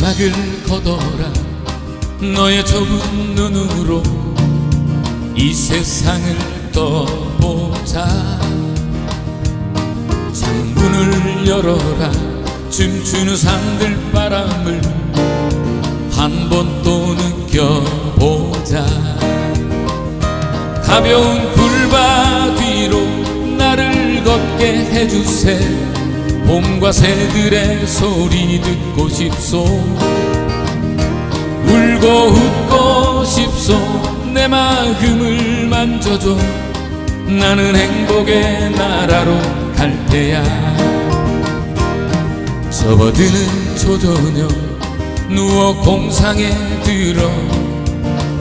자식을 거둬라. 너의 좁은 눈으로 이 세상을 떠보자. 창문을 열어라. 춤추는 산들 바람을 한 번 또 느껴보자. 가벼운 굴바 뒤로 나를 걷게 해주세 봄과 새들의 소리 듣고 싶소. 울고 웃고 싶소. 내 마음을 만져줘. 나는 행복의 나라로 갈 테야. 접어드는 초저녁 누워 공상에 들어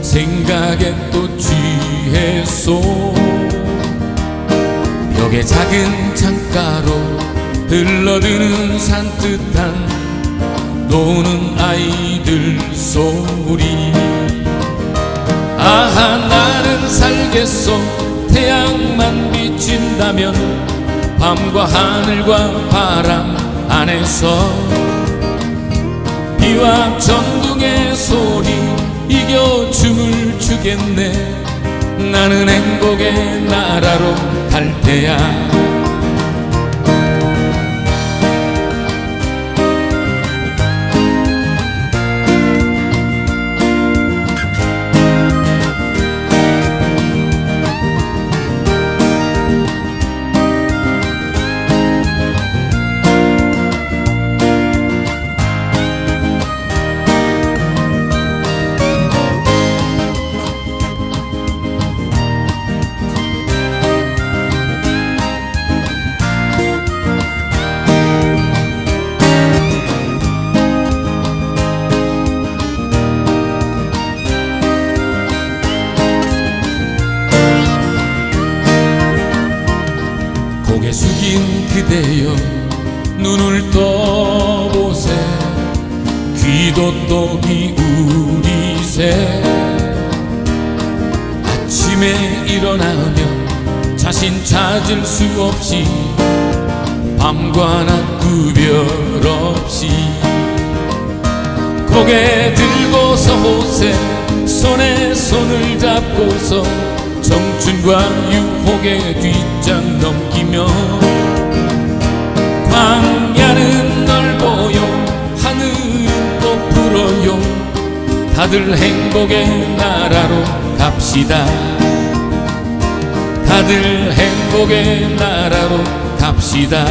생각에 또 취했소. 벽에 작은 창가로 흘러드는 산뜻한 노는 아이들 소리. 아하 나는 살겠소. 태양만 비친다면 밤과 하늘과 바람 안에서. 비와 전둥의 소리 이겨 춤을 추겠네. 나는 행복의 나라로 갈 테야 그대여 눈을 떠보세. 귀도 또 기울이세. 아침에 일어나면 자신 찾을 수 없이 밤과 낮 구별 없이 고개 들고서 호세. 손에 손을 잡고서 청춘과 유혹의 뒷장 넘기며 광야는 넓어요 하늘은 또 푸러요. 다들 행복의 나라로 갑시다. 다들 행복의 나라로 갑시다